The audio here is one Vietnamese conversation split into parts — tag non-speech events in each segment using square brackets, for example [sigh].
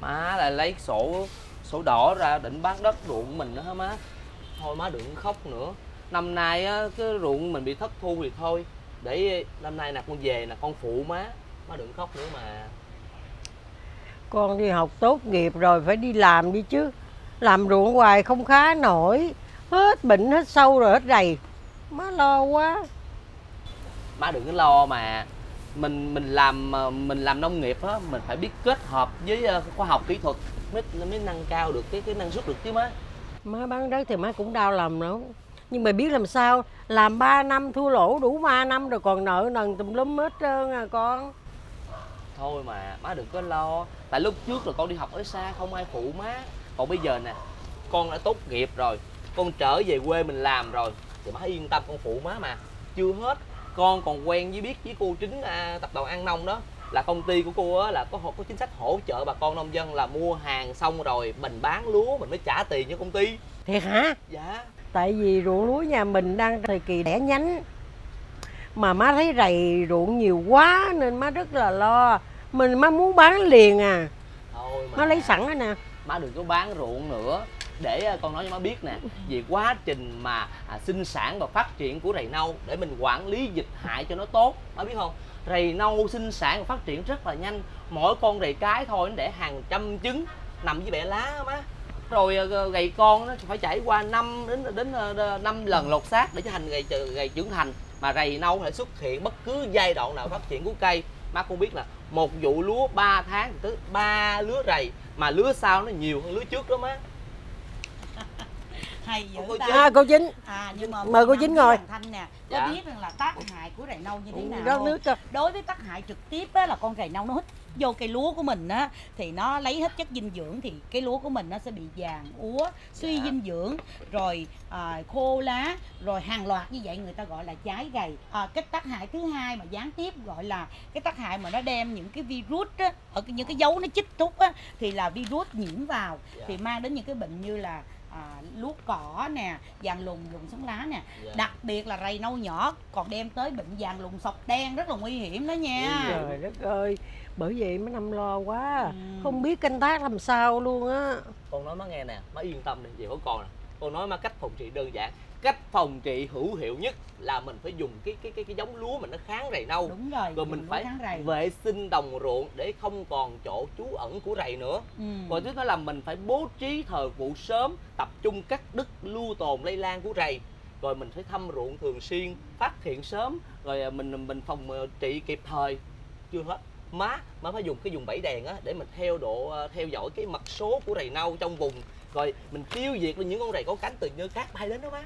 má lại lấy sổ sổ đỏ ra định bán đất ruộng mình nữa hả má? Thôi má đừng khóc nữa. Năm nay á cái ruộng mình bị thất thu thì thôi. Để năm nay nè con về nè con phụ má. Má đừng khóc nữa mà. Con đi học tốt nghiệp rồi phải đi làm đi chứ. Làm ruộng hoài không khá nổi. Hết bệnh hết sâu rồi hết rầy. Má lo quá. Má đừng có lo mà mình mình làm ờ, mình làm nông nghiệp á mình phải biết kết hợp với ờ, khoa học kỹ thuật mới mới nâng cao được cái cái năng suất được chứ má. Má bán đất thì má cũng đau lòng nữa nhưng mà biết làm sao? Làm 3 năm thua lỗ đủ 3 năm rồi còn nợ nần tùm lum hết trơn à con. Thôi mà má đừng có lo. Tại lúc trước là con đi học ở xa không ai phụ má. Còn bây giờ nè con đã tốt nghiệp rồi con trở về quê mình làm rồi thì má yên tâm con phụ má mà. Chưa hết con còn quen với biết với cô chính à, tập đoàn An Nông đó. Là công ty của cô á là có có chính sách hỗ trợ bà con nông dân là mua hàng xong rồi mình bán lúa mình mới trả tiền cho công ty. Thiệt hả? Dạ. Tại vì ruộng lúa nhà mình đang thời kỳ đẻ nhánh mà má thấy rầy ruộng nhiều quá nên má rất là lo. Mình má muốn bán liền à. Thôi mà. Má lấy sẵn rồi nè. Má đừng có bán ruộng nữa để à, con nói cho má biết nè về quá trình mà à, sinh sản và phát triển của rầy nâu để mình quản lý dịch hại cho nó tốt. Má biết không? Rầy nâu sinh sản và phát triển rất là nhanh. Mỗi con rầy cái thôi nó để hàng trăm trứng nằm với bẹ lá má. Rồi à, gầy con nó phải trải qua năm đến đến ờ, năm lần lột xác để cho thành gầy gầy trưởng thành. Mà rầy nâu lại xuất hiện bất cứ giai đoạn nào phát triển của cây. Má cũng biết là một vụ lúa 3 tháng thì tới ba lứa rầy mà lứa sau nó nhiều hơn lứa trước đó má hay dữ Cô ta à cô chính à nhưng mà Mời cô Chính ngồi. thanh nè có Dạ. biết rằng là tác hại của rầy nâu như thế nào không? nước cho đối với tác hại trực tiếp á, là con rầy nâu nó hít vô cây lúa của mình á thì nó lấy hết chất dinh dưỡng thì cái lúa của mình nó sẽ bị vàng úa suy Dạ. dinh dưỡng rồi à, khô lá rồi hàng loạt như vậy người ta gọi là trái gầy à, cái tác hại thứ hai mà gián tiếp gọi là cái tác hại mà nó đem những cái virus á, ở những cái dấu nó chích thúc á thì là virus nhiễm vào Dạ. thì mang đến những cái bệnh như là à, luốt cỏ nè vàng lùn rụng sống lá nè. Dạ. đặc biệt là rầy nâu nhỏ còn đem tới bệnh vàng lùn sọc đen rất là nguy hiểm đó nha. Trời đất ơi bởi vậy mấy năm lo quá. Ừ. không biết canh tác làm sao luôn á. Con nói má nghe nè má yên tâm đi về hổ con nè. Con nói má cách phòng trị đơn giản cách phòng trị hữu hiệu nhất là mình phải dùng cái cái cái cái giống lúa mình nó kháng rầy nâu. Đúng rồi rồi mình phải vệ sinh đồng ruộng để không còn chỗ trú ẩn của rầy nữa. Ừ. còn thứ đó là mình phải bố trí thời vụ sớm tập trung cắt đứt lưu tồn lây lan của rầy. Rồi mình phải thăm ruộng thường xuyên phát hiện sớm. Rồi à, mình mình phòng ờ, trị kịp thời. Chưa hết. Má má phải dùng cái dùng bẫy đèn á để mình theo độ ờ, theo dõi cái mật số của rầy nâu trong vùng. Rồi mình tiêu diệt những con rầy có cánh từ nơi khác bay đến đó má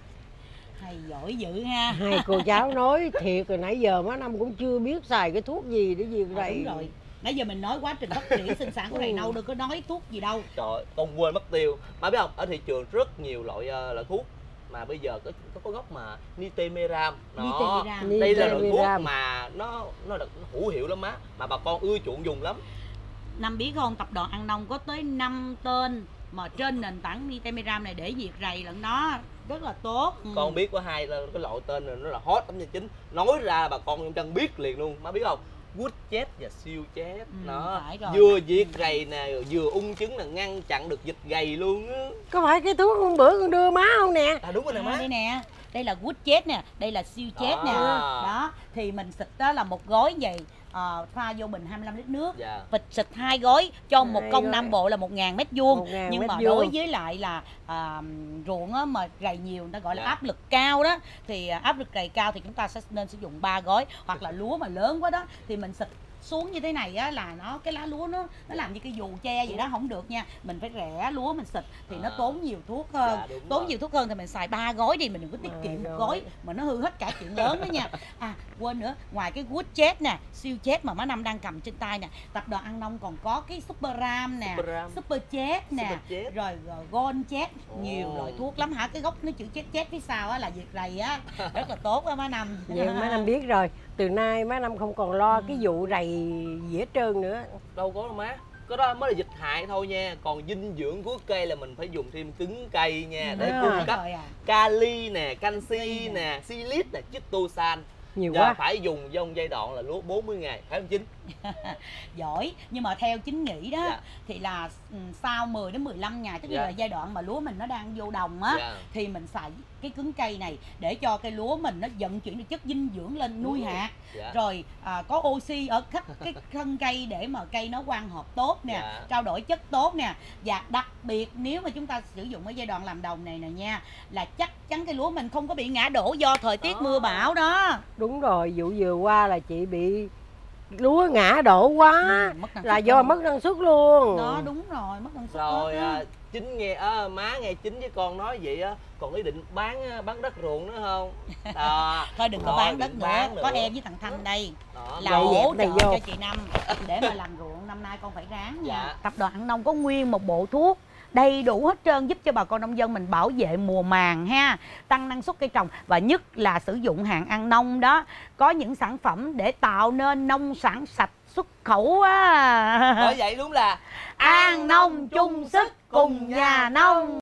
hay giỏi dữ ha. Hai cô [laughs] cháu nói thiệt rồi nãy giờ má năm cũng chưa biết xài cái thuốc gì để diệt à, rầy đúng rồi. Nãy giờ mình nói quá trình phát triển sinh sản của rầy Ừ. nâu đâu có nói thuốc gì đâu. Trời con quên mất tiêu. Má biết không? Ở thị trường rất nhiều loại ờ, loại thuốc. Mà bây giờ có có, có gốc mà nitemeram. Đó. Nitemeram. đây là loại thuốc Nitemeram. mà nó nó được nó hữu hiệu lắm má mà bà con ưa chuộng dùng lắm. Năm biết không? Tập đoàn ăn nông có tới 5 tên mà trên nền tảng Nitemeram này để diệt rầy lẫn đó rất là tốt. Ừ. con biết có hai cái loại tên này nó là hot lắm nha chính nói ra bà con trong chân biết liền luôn má biết không? Good chết và siêu chết Ừ, nó vừa diệt gầy nè vừa ung chứng là ngăn chặn được dịch gầy luôn á. Có phải cái thuốc hôm bữa con đưa má không nè? À đúng rồi nè à, má. đây nè đây là good chết nè đây là siêu chết nè. À. đó thì mình xịt đó là một gói vậy ờ, pha vô bình 25 lít nước dạ vịt xịt hai gói cho một Hai công gói. Nam Bộ là một ngàn mét vuông 1.000 nhưng mà vuông. đối với lại là à, ruộng á, mà rầy nhiều người ta gọi là Dạ. áp lực cao đó thì à, áp lực rầy cao thì chúng ta sẽ nên sử dụng ba gói hoặc là lúa mà lớn quá đó thì mình xịt xuống như thế này á là nó cái lá lúa nó nó làm như cái dù che vậy đó không được nha mình phải rẻ lúa mình xịt thì nó À. tốn nhiều thuốc hơn Dạ, đúng tốn rồi. nhiều thuốc hơn thì mình xài ba gói đi mình đừng có tiết Ba kiệm một gói. mà nó hư hết cả chuyện lớn đó nha à quên nữa ngoài cái good chết nè siêu chết mà má năm đang cầm trên tay nè tập đoàn ăn nông còn có cái super ram nè Super Ram. super chết nè Super chết. rồi, rồi gold chết nhiều Ồ. loại thuốc lắm hả cái gốc nó chữ chết chết phía sau á là diệt rầy á rất là tốt á má năm vậy má năm biết rồi từ nay má năm không còn lo cái vụ rầy gì hết trơn nữa. Đâu có đâu má. Cái đó mới là dịch hại thôi nha. Còn dinh dưỡng của cây là mình phải dùng thêm cứng cây nha. Để cung cấp à kali nè canxi nè. silic nè chitosan nhiều quá phải dùng trong giai đoạn là lúa 40 ngày phải không chính [laughs] giỏi nhưng mà theo chính nghĩ đó Dạ. thì là ừ, sau 10 đến 15 ngày tức Dạ. là giai đoạn mà lúa mình nó đang vô đồng á Dạ. thì mình xài cái cứng cây này để cho cây lúa mình nó vận chuyển được chất dinh dưỡng lên nuôi hạt dạ. rồi à, có oxy ở khắp [laughs] cái thân cây để mà cây nó quang hợp tốt nè Dạ. trao đổi chất tốt nè và đặc biệt nếu mà chúng ta sử dụng ở giai đoạn làm đồng này nè nha là chắc chắn cây lúa mình không có bị ngã đổ do thời tiết Đó. mưa bão đó đúng rồi vụ vừa qua là chị bị lúa ngã đổ quá. Ừ, là do luôn. mất năng suất luôn. Đó đúng rồi mất năng suất rồi à, chính nghe à, má nghe chính với con nói vậy á còn ý định bán à, bán đất ruộng nữa không? Đó. [laughs] Thôi đừng có bán đất nữa. bán có nữa. em với thằng thanh đây. Đó. Là hỗ trợ cho chị năm để mà làm ruộng. Năm nay con phải ráng nha. Dạ. tập đoàn Nông có nguyên một bộ thuốc đầy đủ hết trơn giúp cho bà con nông dân mình bảo vệ mùa màng ha tăng năng suất cây trồng và nhất là sử dụng hàng An Nông đó. Có những sản phẩm để tạo nên nông sản sạch xuất khẩu á. Bởi vậy đúng là An Nông chung sức cùng nhà nông